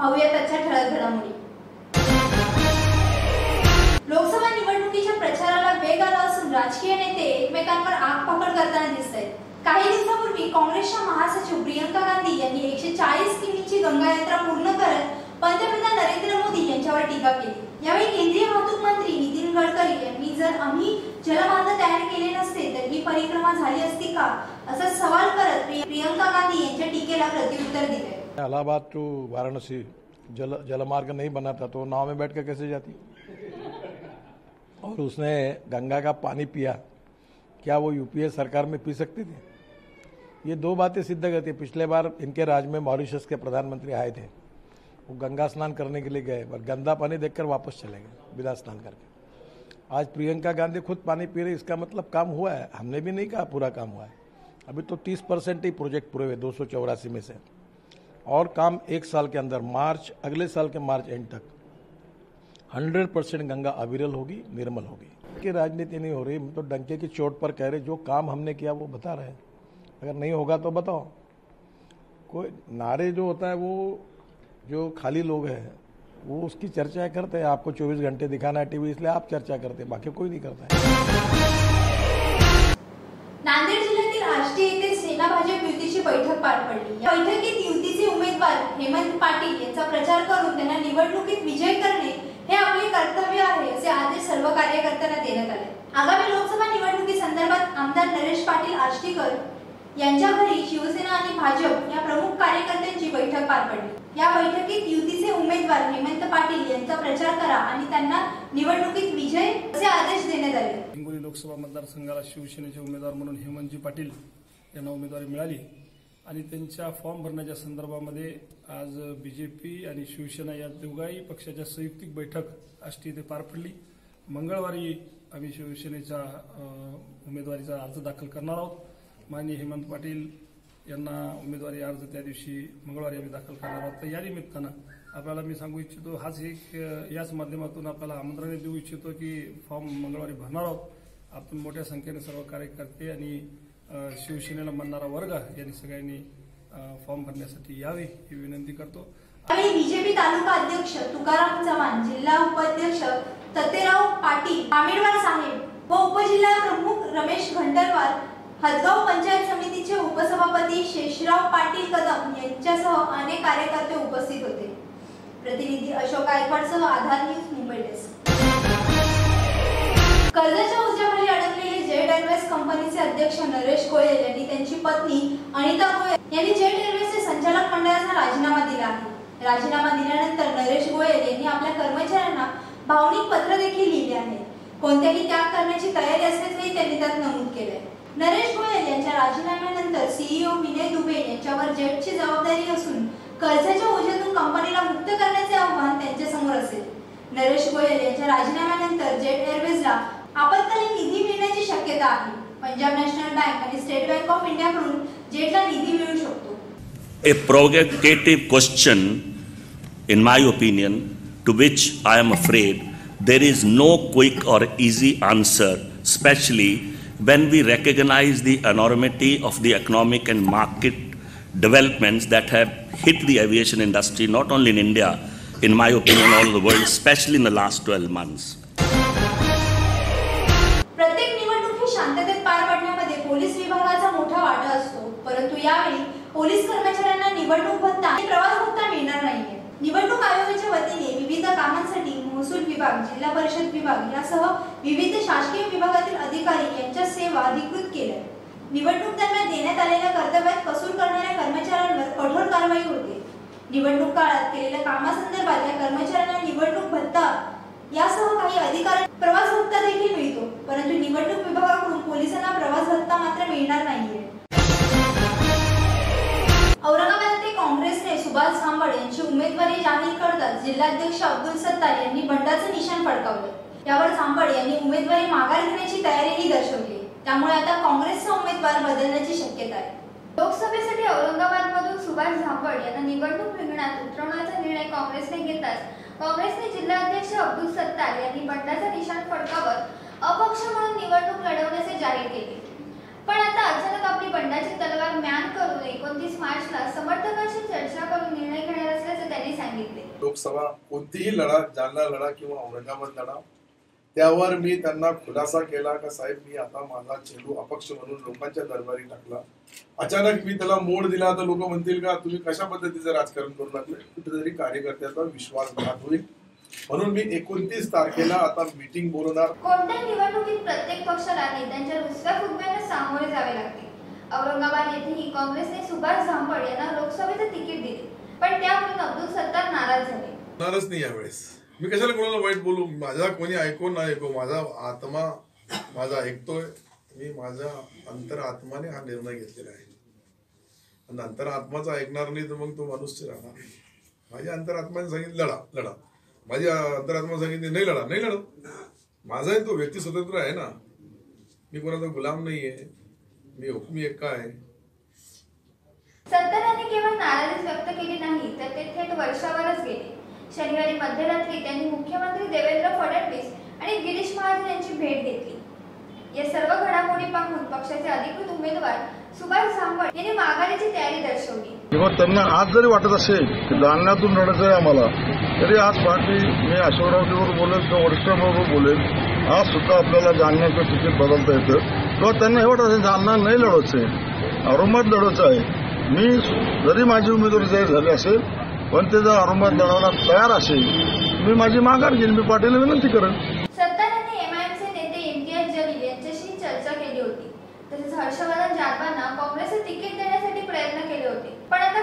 पाहूया त्याच्या ठळक घडामोडी. लोकसभा निवडणुकीच्या प्रचाराला वेग आला असून राजकीय नेते एकमेकांवर आग पापड करताना दिसत आहेत काही दिवसापूर्वी काँग्रेसच्या महासचिव प्रियंका गांधी यांनी एकशे चाळीस किमीची गंगा यात्रा पूर्ण करत पंतप्रधान नरेंद्र मोदी यांच्यावर टीका केली. यावेळी केंद्रीय वाहतूक मंत्री नितीन गडकरी यांनी जर आम्ही जलमार्ग तयार केले नसते तर ही परिक्रमा झाली असती का? असा सवाल करत प्रियंका गांधी यांच्या टीकेला प्रत्युत्तर दिले अलाहाबाद टू वाराणसी जल, जलमार्ग नहीं बना था तो नाव में बैठ कर कैसे जाती? और उसने गंगा का पानी पिया। क्या वो यूपीए सरकार में पी सकती थी? ये दो बातें सिद्ध करती पिछले बार इनके राज में मॉरिशस के प्रधानमंत्री आए थे। वो गंगा स्नान करने के लिए गए, पर गंदा पानी देखकर वापस चले गए, बिना स्नान करके। आज प्रियंका गांधी खुद पानी पी रही, इसका मतलब काम हुआ है। हमने भी नहीं कहा पूरा काम हुआ है। अभी तो 30 परसेंट ही प्रोजेक्ट पूरे हुए, दो सौ चौरासी में से। और काम एक साल के अंदर, मार्च, अगले साल के मार्च एंड तक। 100 परसेंट गंगा अविरल होगी, निर्मल होगी। की राजनीति नहीं हो रही तो डंके की चोट पर कह रहे जो काम हमने किया वो बता रहे हैं। अगर नहीं होगा तो बताओ। कोई नारे जो होता है, वो जो खाली लोग हैं, वो उसकी चर्चा करते हैं। आपको 24 घंटे दिखाना है टीवी, इसलिए आप चर्चा करते हैं, बाकी कोई नहीं करता है। हेमंत पाटील यांचा प्रचार करून त्यांना निवडणुकीत विजय करणे हे आपले कर्तव्य आहे असे आदेश सर्व कार्यकर्त्यांना देण्यात आले. आगामी लोकसभा निवडणुकी संदर्भात आमदार नरेश पाटील आष्टीकर यांच्या घरी शिवसेना आणि भाजप या प्रमुख कार्यकर्त्यांची बैठक पार पडली. या बैठकीत युतीचे उमेदवार हेमंत पाटील यांचा प्रचार करा आणि त्यांना निवडणुकीत विजय असे आदेश देण्यात आले. हिंगोली लोकसभा मतदारसंघाला शिवसेनेचे उमेदवार म्हणून हेमंतजी पाटील यांना उमेदवारी मिळाली. आणि त्यांच्या फॉर्म भरण्याच्या संदर्भामध्ये आज बीजेपी आणि शिवसेना या दोघाही पक्षाच्या संयुक्तिक बैठक आष्टी इथे पार पडली. मंगळवारी आम्ही शिवसेनेचा उमेदवारीचा अर्ज दाखल करणार आहोत. माननीय हेमंत पाटील यांना उमेदवारी अर्ज त्या दिवशी मंगळवारी आम्ही दाखल करणार आहोत. तर या निमित्तानं आपल्याला मी सांगू इच्छितो हाच एक याच माध्यमातून आपल्याला आमंत्रण देऊ इच्छितो की फॉर्म मंगळवारी भरणार आहोत. आपण मोठ्या संख्येने सर्व कार्यकर्ते आणि शिवसेनेला म्हणणारा वर्ग यांनी सगळ्यांनी फॉर्म भरण्यासाठी यावे ही विनंती करतो. यावेळी बीजेपी तालुका अध्यक्ष तुकाराम चव्हाण जिल्हा उपाध्यक्ष ततेराव पाटील आमिरवार साहेब व उपजिल्हा प्रमुख रमेश घंटरवार हदगाव पंचायत समितीचे उपसभापती शेषराव पाटील कदम यांच्यासह अनेक कार्यकर्ते उपस्थित होते. प्रतिनिधी अशोक गायकवाडसह आधार न्यूज मुंबई डेस्क. कर्जाच्या जेट एअरवेज कंपनीचे अध्यक्ष नरेश गोयल यांनी त्यांची पत्नी अनिता गोयल यांनी जेट एअरवेजचे संचालक मंडळाचा राजीनामा दिला आहे. राजीनामा दिल्यानंतर नरेश गोयल यांनी आपल्या कर्मचाऱ्यांना भावनिक पत्र देखील लिहिले आहे. कोणत्याही त्याग करण्याची तयारी असल्याचंही त्यांनी त्यात नमूद केलंय. नरेश गोयल यांच्या राजीनाम्यानंतर सीईओ विनय दुबे यांच्यावर जेटची जबाबदारी असून कर्जाच्या ओझ्यातून कंपनीला मुक्त करण्याचे आव्हान त्यांच्यासमोर असेल. नरेश गोयल यांच्या राजीनाम्यानंतर जेट एअरवेजला आपत्कालीन निधी मिळण्याची शक्यता आहे पंजाब नॅशनल बँक आणि स्टेट बँक ऑफ इंडियाकडून जेटला निधी मिळू शकतो a provocative question, in my opinion, to which I am afraid there is no quick or easy answer, especially when we recognize the enormity of the economic and market developments that have hit the aviation industry, not only in India, in my opinion, all over the world, especially in the last 12 months. Police कर्मचाऱ्यांना निवडणूक भत्ता आणि प्रवास भत्ता मिळणार नाहीये. निवडणूक आयोगाच्या वतीने विविध कामांसाठी महसूल विभाग जिल्हा परिषद विभाग यासह विविध शासकीय विभागातील अधिकारी यांच्या सेवा अधिकृत केल्या. निवडणूक दरम्यान देण्यात आलेल्या कर्तव्यात कसूर करणाऱ्या कर्मचाऱ्यांवर कठोर कारवाई होते. निवडणूक काळात केलेल्या कामासंदर्भात या कर्मचाऱ्यांना निवडणूक भत्ता यासह काही अधिकार प्रवास भत्ता देखील मिळतो परंतु निवडणूक विभागाकडून पोलिसांना प्रवास भत्ता मात्र मिळणार नाहीये. औरंगाबाद येथे काँग्रेसने सुभाष झांबड यांची उमेदवारी जाहीर करताच जिल्हाध्यक्ष अब्दुल सत्तार यांनी बंडाचं निशाण फडकावलं. यावर झांबड यांनी उमेदवारी माघार घेण्याची तयारीही दर्शवली. त्यामुळे आता काँग्रेसचा उमेदवार बदलण्याची शक्यता आहे. लोकसभेसाठी औरंगाबादमधून सुभाष झांबड यांना निवडणूक रिंगणात उतरवण्याचा निर्णय काँग्रेसने घेताच काँग्रेसने जिल्हाध्यक्ष अब्दुल सत्तार यांनी बंडाचा निशाण फडकावत अपक्ष म्हणून निवडणूक लढवण्याचे जाहीर केले. पण आता अचानक आपली बंडाची तलवार म्यान करून एकोणतीस मार्चला समर्थकांशी चर्चा करून निर्णय घेणार असल्याचं त्यांनी सांगितले. लोकसभा कोणतीही लढा जालना लढा किंवा औरंगाबाद लढा त्यावर मी त्यांना खुलासा केला का साहेब मी आता माझा चेंडू अपक्ष म्हणून लोकांच्या दरबारी टाकला. अचानक मी त्याला मोड दिला तर लोक म्हणतील का तुम्ही कशा पद्धतीचं राजकारण करू लागले? कुठेतरी कार्यकर्त्याचा विश्वासघात होईल. म्हणून मी एकोणतीस तारखेला आता मीटिंग बोलवणार. कोणत्याही निवडणुकीत प्रत्येक पक्षाला नेत्यांच्या रुसव्या फुगव्यांना सामोरे जावे लागते. औरंगाबाद येथेही काँग्रेसने सुभाष झांबड यांना लोकसभेचं तिकीट दिले. पण त्यावरून अब्दुल सत्तार नाराज झाले. होणारच नाही यावेळेस. मी कशाला कोणाला वाईट बोलू? माझा कोणी ऐको ना ऐको माझा आत्मा माझा ऐकतोय. मी माझ्या अंतर आत्माने हा निर्णय घेतलेला आहे. आणि अंतर आत्माचा ऐकणार नाही तर मग तो मनुष्य राहणार. माझ्या अंतरात्माने सांगितलं लढा लढा. माझी अंतरात्मा सांगितली नाही लढा नाही लढा. माझा तो व्यक्ती स्वतंत्र आहे ना. मी कोणाचा गुलाम नाही आहे मी हुकमी एक आहे. सत्तार यांनी केवळ नाराजीच व्यक्त केली नाही तर ते थेट वर्षावरच गेले. शनिवारी मध्यरात्री त्यांनी मुख्यमंत्री देवेंद्र फडणवीस आणि गिरीश महाजन यांची भेट घेतली. या सर्व घडामोडी पाहून पक्षाचे अधिकृत उमेदवार सुभाष झांबड यांनी माघारीची तयारी दर्शवली. किंवा त्यांना आज जरी वाटत असेल की जालन्यातून लढायचं आहे आम्हाला तरी आज पार्टी मी अशोकरावजीवर बोलेल किंवा वरिष्ठांबरोबर बोलेल. आज सुद्धा आपल्याला जालन्याचं तिकीट बदलता येतं. किंवा त्यांना एवढं वाटत असेल जालना नाही लढवायचं आहे. औरंगाबाद लढवायचं आहे. मी जरी माझी उमेदवारी जाहीर झाली असेल पण ते जर औरंगाबाद लढवायला तयार असेल मी माझी माघार घेईन मी पाटील विनंती करेन. हर्षवर्धन जाधवांना काँग्रेसचे तिकीट देण्यासाठी प्रयत्न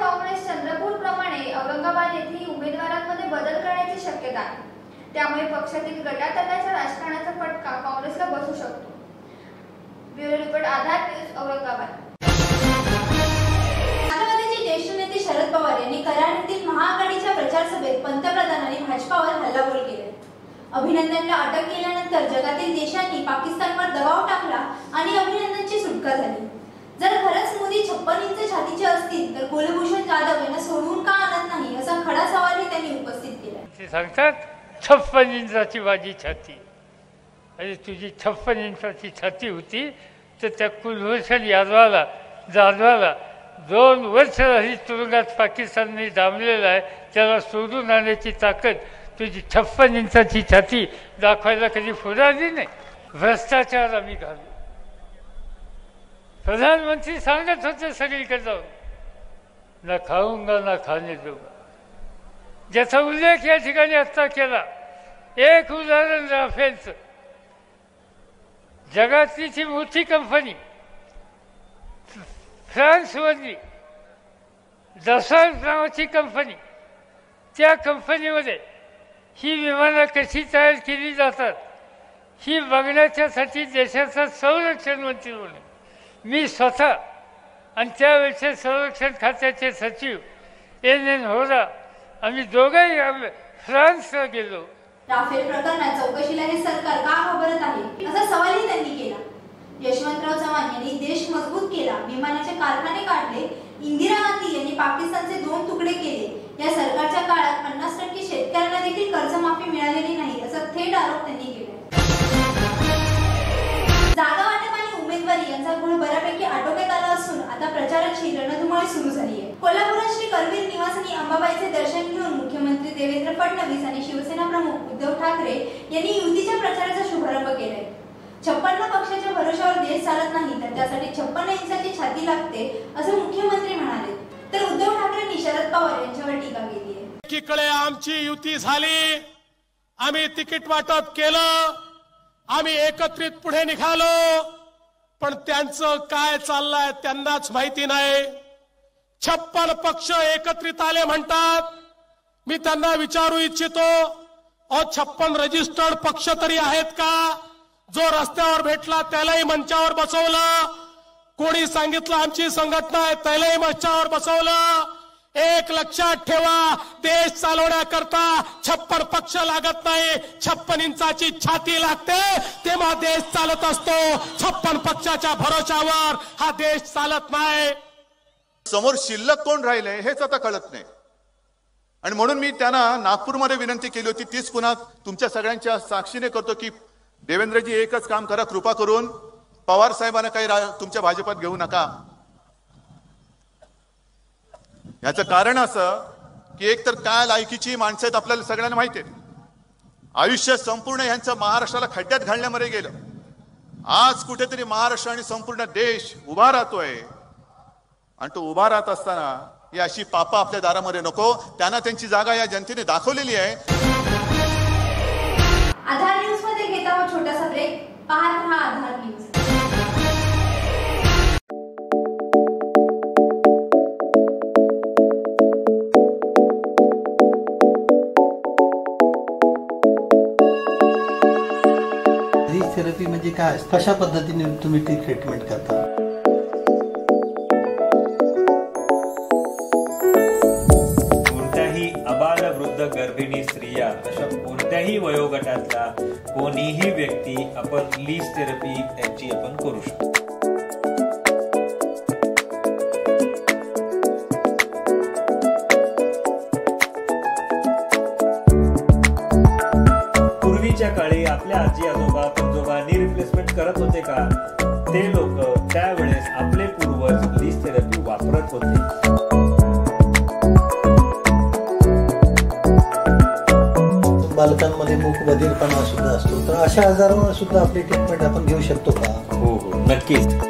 काँग्रेस चंद्रपूर प्रमाणे औरंगाबाद येथेही उमेदवारांमध्ये बदल करण्याची शक्यता आहे. त्यामुळे पक्षातील गटातटाच्या राजकारणाचा फटका काँग्रेसला बसू शकतो. Bureau report Aadhaar news Aurangabad. राष्ट्रवादीचे ज्येष्ठ नेते शरद पवार यांनी कराड येथील महाआघाडीच्या प्रचार सभेत पंतप्रधानांनी भाजपावर हल्लाबोल केले. अभिनंदनला अटक केल्यानंतर जगातील देशांनी पाकिस्तानवर दबाव टाकला आणि अभिनंदनची सुटका झाली. जर खरंच मोदी छप्पन इंच छातीचे असतील तर कुलभूषण जाधव यांना सोडवून का आणत नाही असा खडा सवालही त्यांनी उपस्थित केला ते सांगतात छप्पन इंचाची माझी छाती. आणि तुझी छप्पन इंचाची छाती होती तर त्या कुलभूषण यादवाला जाधवाला दोन वर्ष झाली तुरुंगात पाकिस्तानने डांबलेला आहे त्याला सोडून आणण्याची ताकद तुझी छप्पन इंचाची छाती दाखवायला कधी फुडाली नाही. भ्रष्टाचार आम्ही घालू. प्रधानमंत्री सांगत होते सगळीकडे. जाऊन ना खाऊंगा ना खाणे दूंगा ज्याचा उल्लेख या ठिकाणी आत्ता केला. एक उदाहरण राफेलचं. जगातली ती मोठी कंपनी फ्रान्समधली दसाल्ट नावाची कंपनी त्या कंपनीमध्ये ही विमानं कशी तयार केली जातात ही बघण्याच्यासाठी देशाचा संरक्षण मंत्री म्हणून. मी स्वतः आणि त्यावेळेचे संरक्षण खात्याचे सचिव एन एन होरा आम्ही दोघंही फ्रान्सला गेलो. राफेल प्रकरणात चौकशीला हे सरकार का घाबरत आहे? असा सवालही त्यांनी केला. यशवंतराव चव्हाण यांनी देश मजबूत केला. विमानाचे कारखाने काढले. इंदिरा गांधी यांनी पाकिस्तानचे दोन तुकडे केले. या सरकारच्या काळात पन्नास टक्के शेतकऱ्यांना देखील कर्जमाफी मिळालेली नाही असा थेट आरोप त्यांनी केला. जागा उमेदवारी यांचा गुण बऱ्यापैकी आटोक्यात आला असून आता प्रचाराची रणधुमाळी सुरू झाली आहे कोल्हापुरात श्री करवीर निवासनी अंबाबाईचे दर्शन घेऊन मुख्यमंत्री देवेंद्र फडणवीस आणि शिवसेना प्रमुख उद्धव ठाकरे यांनी युतीच्या प्रचाराचा शुभारंभ केलाय. छप्पन्न पक्षाच्या भरोशावर देश चालत नाही तर त्यासाठी छप्पन्न इंचाची छाती लागते असं मुख्यमंत्री म्हणाले. तर उद्धव ठाकरेंनी शरद पवार यांच्यावर टीका केली आहे एकीकडे आमची युती झाली आम्ही तिकीट वाटप केलं आम्ही एकत्रित पुढे निघालो पण त्यांचं काय चाललंय त्यांनाच माहिती नाही. छप्पन पक्ष एकत्रित आले म्हणतात. मी त्यांना विचारू इच्छितो अ छप्पन रजिस्टर्ड पक्ष तरी आहेत का? जो रस्त्यावर भेटला त्यालाही मंचावर बसवलं. कोणी सांगितलं आमची संघटना आहे त्यालाही मंचावर बसवलं. एक लक्षात ठेवा देश चालवण्याकरता छप्पन पक्ष लागत नाही. छप्पन इंचाची छाती लागते तेव्हा देश चालत असतो. छप्पन पक्षाच्या भरोशावर हा देश चालत नाही. समोर शिल्लक कोण राहिले हेच आता कळत नाही. आणि म्हणून मी त्यांना नागपूरमध्ये विनंती केली होती तीच पुन्हा तुमच्या सगळ्यांच्या साक्षीने करतो की देवेंद्रजी एकच काम करा कृपा करून पवार साहेबांना काही रा- तुमच्या भाजपात घेऊ नका. याचं कारण असं की एक तर काय लायकीची माणसं आहेत आपल्याला सगळ्यांना माहिती आहेत. आयुष्य संपूर्ण यांचं महाराष्ट्राला खड्ड्यात घालण्यामध्ये गेलं. आज कुठेतरी महाराष्ट्र आणि संपूर्ण देश उभा राहतोय. आणि तो उभा राहत असताना ही अशी पापा आपल्या दारामध्ये नको त्यांना त्यांची जागा या जनतेने दाखवलेली आहे. आधार न्यूजमध्ये घेत आहोत छोटासा ब्रेक पाहत आधार न्यूज. थेरपी म्हणजे काय? कशा पद्धतीने तुम्ही ती ट्रीटमेंट करता? कोणत्याही अबाल वृद्ध गर्भिणी स्त्रिया अशा कोणत्याही वयोगटातला कोणीही व्यक्ती आपण लीज थेरपी त्यांची आपण करू शकतो. पूर्वीच्या काळी आपल्या आजी आजोबा पंजोबा नी रिप्लेसमेंट करत होते का? ते लोक त्यावेळेस आपले पूर्वज लीज थेरपी वापरत होते. बालकांमध्ये मूक बधीरपणा सुद्धा असतो. तर अशा आजारावर सुद्धा आपली ट्रीटमेंट आपण घेऊ शकतो का? हो हो. नक्कीच.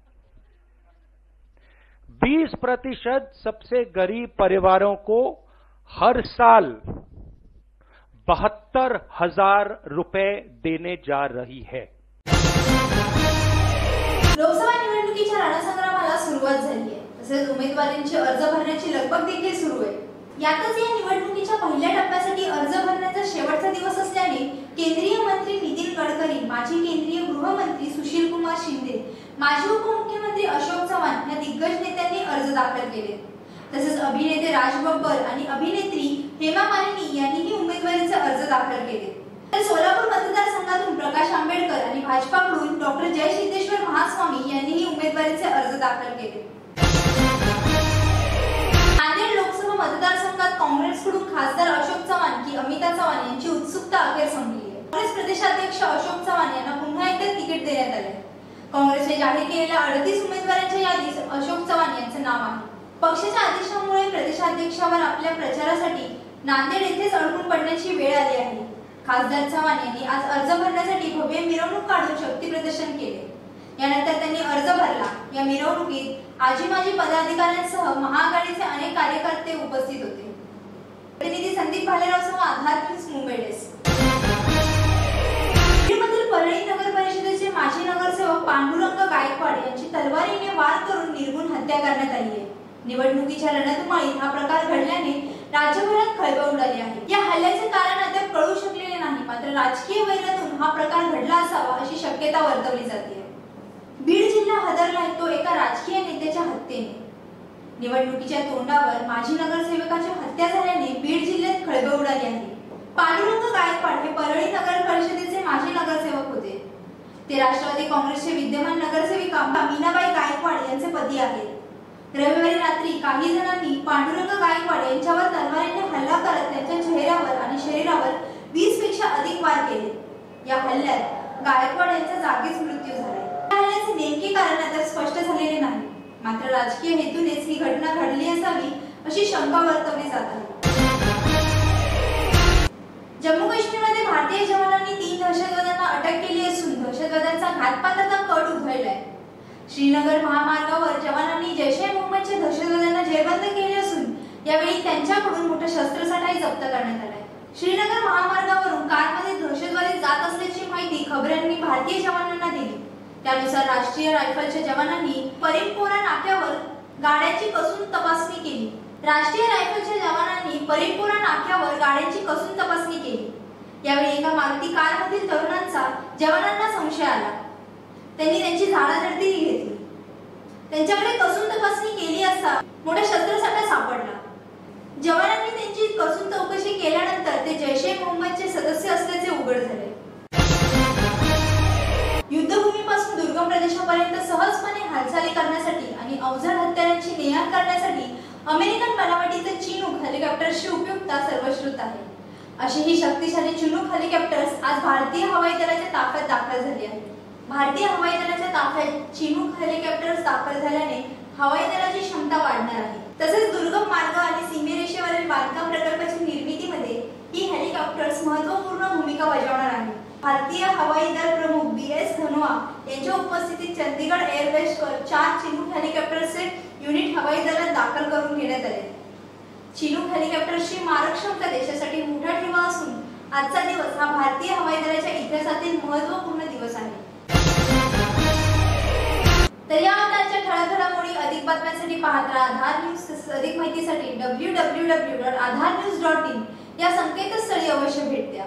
20 प्रतिशत सबसे गरीब परिवारों को हर साल बहत्तर हजार रुपए देने जा रही है। लोकसभा निवडणुकीच्या रणसंग्रामाला सुरुवात झाली आहे. तसेच उमेदवारांचे अर्ज भरण्याची लगबग देखील सुरू आहे. यातच या निवडणुकीच्या पहिल्या टप्प्यासाठी अर्ज भरण्याचा शेवटचा दिवस असल्याने केंद्रीय मंत्री नितीन गडकरी माजी केंद्रीय गृहमंत्री सुशील कुमार शिंदे माजी उपमुख्यमंत्री अशोक चव्हाण या दिग्गज नेत्यांनी अर्ज दाखल केले. तसेच अभिनेते राज बब्बर आणि अभिनेत्री हेमा मालिनी यांनीही उमेदवारीचे अर्ज दाखल केले. तर सोलापूर मतदारसंघातून प्रकाश आंबेडकर आणि भाजपाकडून डॉक्टर जय सिद्धेश्वर महास्वामी यांनीही उमेदवारीचे अर्ज दाखल केले. नांदेड लोकसभा मतदारसंघात काँग्रेसकडून खासदार अशोक चव्हाण की अमिता चव्हाण यांची उत्सुकता अखेर संपली आहे. काँग्रेस प्रदेशाध्यक्ष अशोक चव्हाण यांना पुन्हा एकदा तिकीट देण्यात आले. काँग्रेसने जाहीर केलेल्या अडतीस उमेदवारांच्या यादीत अशोक चव्हाण यांचे नाव आहे. पक्षाच्या आदेशामुळे प्रदेशाध्यक्षावर आपल्या प्रचारासाठी नांदेड येथेच अडकून पडण्याची वेळ आली आहे. खासदार चव्हाण यांनी आज अर्ज भरण्यासाठी भव्य मिरवणूक काढून शक्ती प्रदर्शन केले. यानंतर त्यांनी अर्ज भरला. या मिरवणुकीत आजी माजी पदाधिकाऱ्यांसह महाआघाडीचे अनेक कार्यकर्ते उपस्थित होते. प्रतिनिधी संदीप भालेरावसह आधार न्यूज मुंबई डेस्क. पांडुरंग गायकवाड यांची तलवारीने वार करून निर्गुण हत्या करण्यात आली आहे. निवडणुकीच्या रणधुमाळीत हा प्रकार घडल्याने राज्यभरात खळबळ उडाली आहे. या हल्ल्याचे कारण अद्याप कळू शकलेले नाही मात्र राजकीय वैरातून हा प्रकार घडला असावा अशी शक्यता वर्तवली जाते. बीड जिल्हा हदरला तो एका राजकीय नेत्याच्या हत्येने. निवडणुकीच्या तोंडावर माजी नगरसेवकाची हत्या झाल्याने बीड जिल्ह्यात खळबळ उडाली आहे. पांडुरंग गायकवाड हे परळी नगर परिषदेचे माजी नगरसेवक होते. ते राष्ट्रवादी काँग्रेसचे विद्यमान नगरसेविका मीनाबाई गायकवाड यांचे पती आहेत. रविवारी रात्री काही जणांनी पांडुरंग गायकवाड यांच्यावर तलवारीने हल्ला करत त्यांच्या चेहऱ्यावर आणि शरीरावर वीसपेक्षा अधिक वार केले. या हल्ल्यात गायकवाड यांचा जागीच मृत्यू झाला. हल्ल्याचे नेमके कारण अद्याप स्पष्ट झालेले नाही. मात्र राजकीय हेतूनेच ही घटना घडली असावी अशी शंका वर्तवली जात आहे. जम्मू काश्मीरमध्ये भारतीय जवानांनी तीन दहशतवाद्यांना अटक केली असून दहशतवाद्यांचा घातपाताचा कट उघडलाय. श्रीनगर महामार्गावर जवानांनी जैश ए मोहम्मदच्या दहशतवाद्यांना जेरबंद केले असून यावेळी त्यांच्याकडून मोठा शस्त्रसाठाही जप्त करण्यात आलाय. श्रीनगर महामार्गावरून कारमध्ये दहशतवादी जात असल्याची माहिती खबऱ्यांनी भारतीय जवानांना दिली. त्यानुसार राष्ट्रीय रायफलच्या जवानांनी परिमपोरा नाक्यावर गाड्याची कसून तपासणी केली. राष्ट्रीय रायफलच्या जवानांनी परिमपोरा नाक्यावर गाड्यांची कसून तपासणी केली. यावेळी एका मारुती कारमधील तरुणांचा जवानांना संशय आला. त्यांनी त्यांची झाडाझडती घेतली. त्यांच्याकडे कसून तपासणी केली असता मोठा शस्त्रसाठा सापडला. जवानांनी त्यांची कसून चौकशी केल्यानंतर ते जैश ए मोहम्मदचे सदस्य असल्याचे उघड झाले. युद्धभूमीपासून दुर्गम प्रदेशापर्यंत सहजपणे हालचाली करण्यासाठी आणि अवजड हत्यारांची ने करण्यासाठी अमेरिकन बनावटीचे चिनूक हेलिकॉप्टर्सची उपयुक्तता सर्वश्रुत आहे. अशी ही शक्तिशाली चिनूक हेलिकॉप्टर्स आज भारतीय हवाई दलाच्या ताफ्यात दाखल झाली आहे भारतीय हवाई दलाच्या ताफ्यात चिनूक हेलिकॉप्टर्स दाखल झाल्याने हवाई दलाची क्षमता वाढणार आहे. तसेच दुर्गम मार्ग आणि सीमेरेषेवरील बांधकाम प्रकल्पाची निर्मितीमध्ये ही हेलिकॉप्टर्स महत्त्वपूर्ण भूमिका बजावणार आहे भारतीय हवाई दल प्रमुख बी एस धनोआ यांच्या उपस्थितीत चंदीगड एअरबेसवर चार चिनूक हेलिकॉप्टर्सचे युनिट हवाई दल दाखल करून घेण्यात आले. चिनूक हेलिकॉप्टर्सची मारक क्षमता देशासाठी मोठा ठेवा असून आजचा दिवस हा भारतीय हवाई दलाच्या इतिहासातील महत्त्वपूर्ण दिवस आहे. तर या आताच्या ठळक घडामोडी अधिक बातम्यांसाठी पाहत राहा आधार न्यूज अधिक माहितीसाठी W W W dot Aadhaar news dot in या संकेतस्थळी अवश्य भेट द्या.